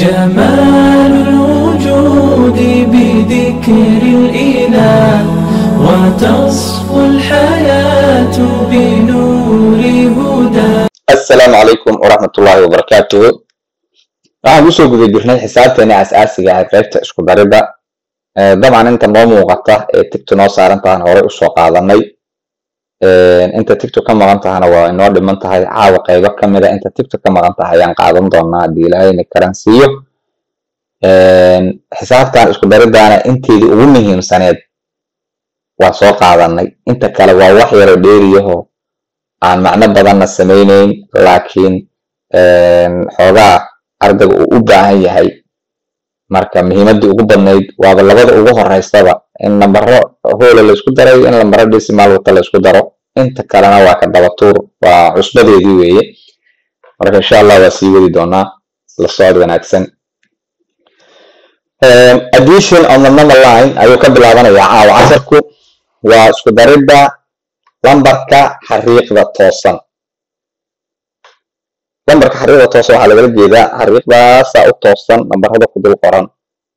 جمال الوجود بذكر الإله وتصفو الحياة بنور هدى asalaamu calaykum waraxmat ullaahi wabarakaatuhu waxaan kusoo guda jirnay xisaabteena asaasiga ah qaybta isku darida dabcan inta noo muuqata ee tigto noo saaran tahan horey usoo qaadanay inta tigto ka maqan tahana waa inoo dhiman tahay caawa qaybo kamida inta tigto ka maqan tahay ayaan qaadan doonaa haddii ilaahayna karansiiyo. Xisaabtan isku daridaana inteedii ugu muhiimsaneed waa soo qaadanay inta kale waa wax yaroo dheeriyaho aan macno badanna samayneyn laakiin xoogaa ardayga uu u baahan yahay. Marka muhiimaddii ugu badnayd waaba labada ugu horeysaba in lambaro hoola laysku daray in lambaro dhisimaal wata laysku daro. Inta kalena waa ka daba tuur waa cusbadeedii weeye. Marka insha allah waa sii wadi doonaa la socod wanaagsan. Addition on the number line ayuu ka bilaabanayaa. Caawa casarku waa isku daridda lambarka xariiqda toosan. Lambarka xariiqda toosan waxaa lagala jeedaa xariiqdaasa u toosan lambarada ku dul qoran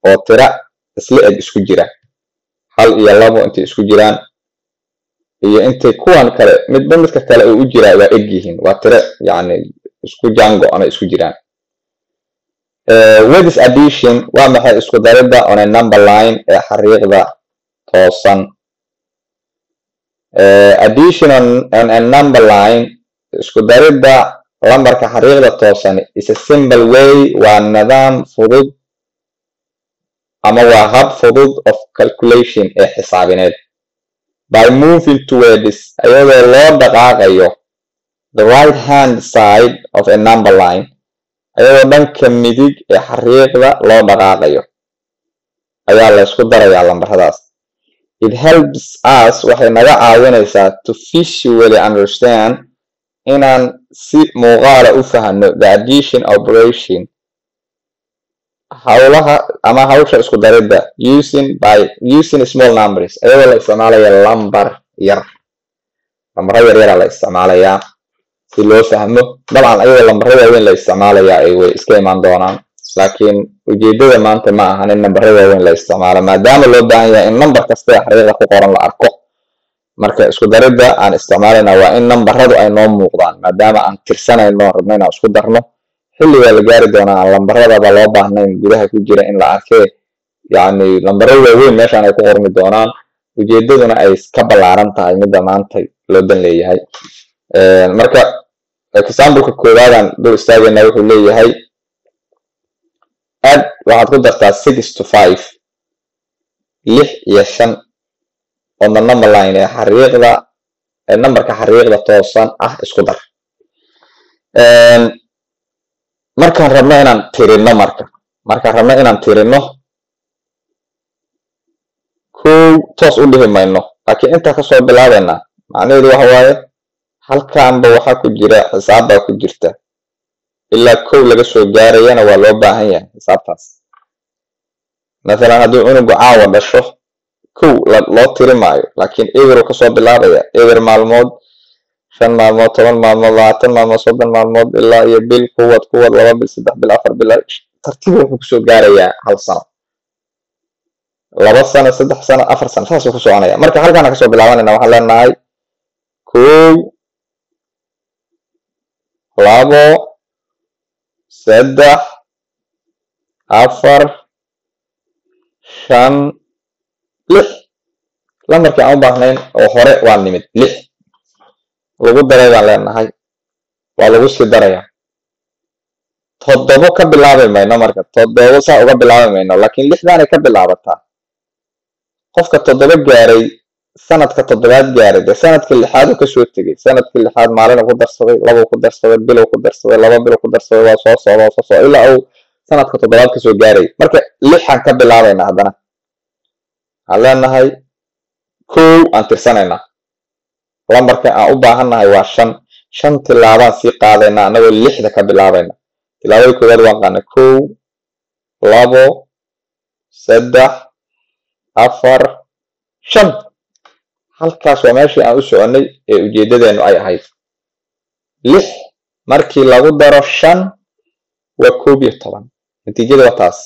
oo tira isla eg isku jira hal iyo labo intay isku jiraan. Iyo intay kuwan kale midba midka kale uu u jiraa waa eg yihiin waa tira yani isku jango ama isku jiraan. Wedis addition waa maxay isku daridda on a number line ee xariiqda toosan? Addition on, a number line isku daridda lambarka xariiqda toosan is a simple way waa nidaam fudud ama waa hab fudud of calculation ee xisaabineed. By moving towards ayadoo loo dhaqaaqayo the right hand side of a number line ayadoo dhanka midig ee xariiqda loo dhaqaaqayo. Ayaa la ysku darayaa lambaradaas it helps us waxay naga caawinaysaa to visually understand inaan si muuqaala u fahno the addition operation howlaha ama hawsha isku daridda using by using small numbers ayadoo la isticmaalaya lambar yar. Lambaro yar yaraa la isticmaalayaa. Si loo fahmo dabcan ayadoo lambaro waaweyn la isticmaalayaa ay way iska imaan doonaan. Laakiin ujeedada maanta ma ahan in lambaro waaweyn la isticmaalo maadaama loo baahan yahay in nambar kasta ee xariiqda ku qoran la arko. Marka isku daridda aan isticmaalayna waa in nambaradu ay noo muuqdaan maadaama aan tirsanayno rabno inaan isku darno xilligaa la gaari doonaa aan lambaradaba loo baahnayn gudaha ku jira in la arkee. Yacni lambaro waaweyn meeshaan ay ku qormi doonaan. Ujeedaduna ay ka ballaaran tahay midda maanta loo dan leeyahay. Marka exampleka koowaadaan dul istaagayna wuxuu leeyahay add waxaad ku dartaa six to five lix iyo shan on the number line ee xariiqda ee nambarka xariiqda toosan ah isku dar markaan rabno inaan tirino marka. Markaan rabno inaan tirino kow toos u dhihi mayno. Laakiin intaa ka soo bilaabaynaa macnaheedu waxa waaye halkaanba waxaa ku jira xisaab baa ku jirta. Ilaa kow laga soo gaarayana waa loo baahan yahay xisaabtaas. Masalan hadduu cunugu caawa dhasho kow loo tiri maayo. Laakiin eberu ka soo bilaabaya eber maalmood shan maalmood toban maalmood labaatan maalmood soddon maalmood ilaa iyo bil kuwad kuwad laba bil saddex bil afar bil tartiiba wuxuu ku soo gaarayaa hal sano laba sano saddex sano afar sano saasuu ku soconaya marka halkaana ka soo bilaabanayna waxaan leenahay kow labo saddex afar shan lix lambarkii aan u baahnayn oo hore waa nimid lix lagu daray baan leenahay. Waa lagu sii daraya toddobo ka bilaabi mayno marka. Toddobo saa uga bilaabi mayno laakiin lixdaanay ka bilaabataa. Qofka toddoba gaaray sanadka toddobaad gaaray dee sannadkii lixaad uu ka soo tegey sannadkii lixaad maalin ku darsaday labuu ku darsaday bilow ku darsaday laba bilow ku darsaday waa soo socda soo socda ilaa uu sanadka toddobaad ka soo gaaray. Marka lixaan ka bilaabayna haddana. Waxaan leenahay kow aan tirsanaynaa lambarka aan u baahannahay waa shan. Shan tilaabaan sii qaadaynaa annagoo lixda ka bilaabayna. Tilaabada koowaad waan qaana kow labo saddex afar shan. Halkaas waa meeshii aan u soconnay ee ujeeddadeennu ay ahayd. Lix markii lagu daro shan waa koob iyo toban. Natiijada waa taas.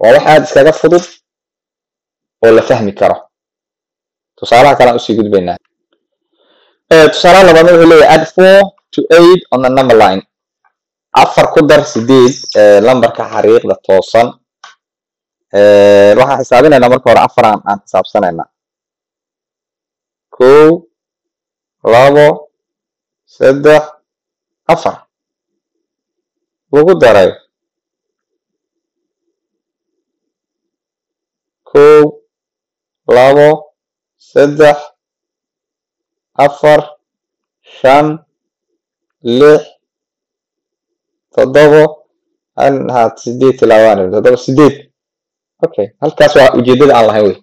Waa wax aada iskaga fudud oo la fahmi karo tusaalaha kalean u sii gudbaynaa tusaalaha labaadna wuxuu leeyahy add four to eight on the number line. Afar ku dar sideed lambarka xariiqda toosan. Waxaan xisaabinaynaa marka hore afaran aan xisaabsanaynaa kow labo saddex afar. Lagu daray. Kow labo saddex afar shan lix toddobo. Sideed tilaabaan toddoba sideed okay halkaas waa ujeedada aan lahayn wey.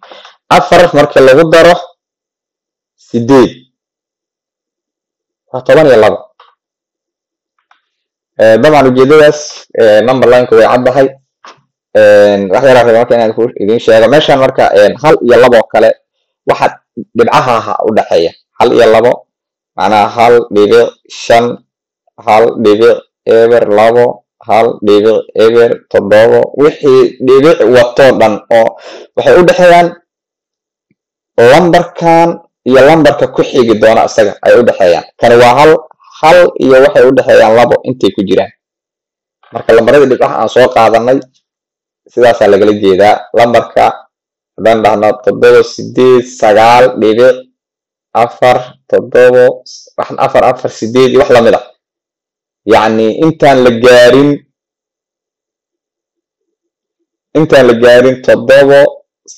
Afar marka lagu daro sideed waa toban iyo labo dabcan ujeedadaas number lineka way caddahay. Wax yaraa raba marka inaan idiin sheego. Meeshan marka hal iyo labo kale waxa dhibcaha aha u dhexeeya. Hal iyo labo macnaha hal dhibic shan hal dhibic eber labo hal dhibic eber toddobo. Wixii dhibic watoo dhan oo waxay u dhexeeyaan lambarkan iyo lambarka ku xigi doona isaga ay u dhexeeyaan. Kani waa hal hal iyo waxay u dhexeeyaan labo intay ku jiraan. Marka lambaradii dhibcaha aan soo qaadanay sidaasaa lagala jeedaa. Lambarka haddaan dhahno toddoba sideed sagaal dhibic afar toddobo afar afar sideed iyo wax la mid a yacni intaan la gaarin intaan la gaarin toddobo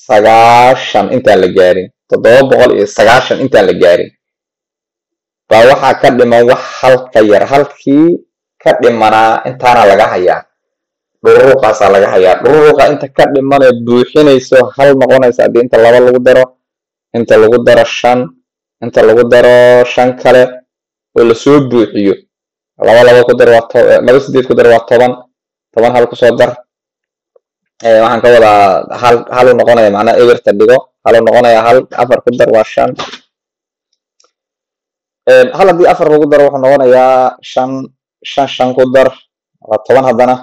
sagaashan intaan la gaarin toddoba boqol iyo sagaashan intaan la gaarin baa waxaa ka dhiman wax hal ka yar halkii ka dhimanaa intaana laga hayaa dhururuqaasaa laga hayaa dhururuqa inta ka dhimanee buuxinayso hal noqonaysa haddii inta laba lagu daro. Inta lagu daro shan. Inta lagu daro shan kale oo la soo buuxiyo laba laba ku dar waa laba sideed ku dar waa toban toban hal ku soo dar. Waxaan ka wadaa hal halu noqonaya macnaa eberta dhigo halu noqonaya hal afar ku dar waa shan. Hal haddii afar lagu daro wuxuu noqonayaa shan shan shan ku dar. Waa toban haddana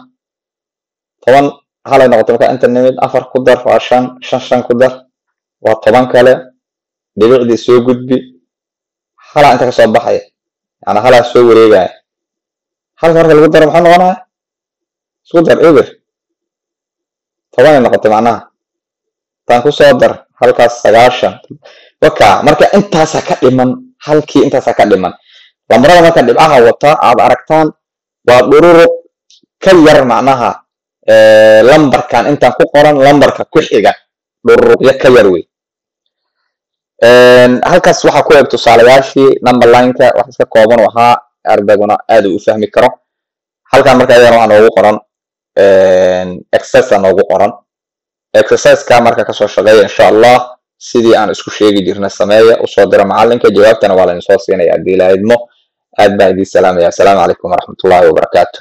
toban halay noqotay marka inta nimid afar ku dar waa shan shan shan ku dar waa toban kale dhibicdii soo gudbi halaa inta ka soo baxaya yani halaa soo wareegaya. Halka marka lagu daro maxuu noqonaya isku dar eber tobanay noqotay macnaha. Taan ku soo dar halkaas sagaashan. Waka marka intaasaa ka dhiman halkii intaasaa ka dhiman. Lambarada marka dhibcaha wata aad aragtaan waa dhururuq ka yar macnaha lambarkan intaan ku qoran lambarka ku xiga dhururuqyo ka yar wey halkaas waxaa ku eg tusaalayaashii number lineka wax iska kooban ahaa ardayguna aad u fahmi karo. Halkan marka ayadana waxaa noogu qoran exercise noogu qoran. Exerciseka marka ka soo shaqeeya insha allah sidii aan isku sheegi jirna sameeya u soo dira macalinka jawaabtana waa laydin siinaya haddii la idmo. Aad baan idiin salaamaya assalaamu calaykum waraxmatullahi wabarakaatu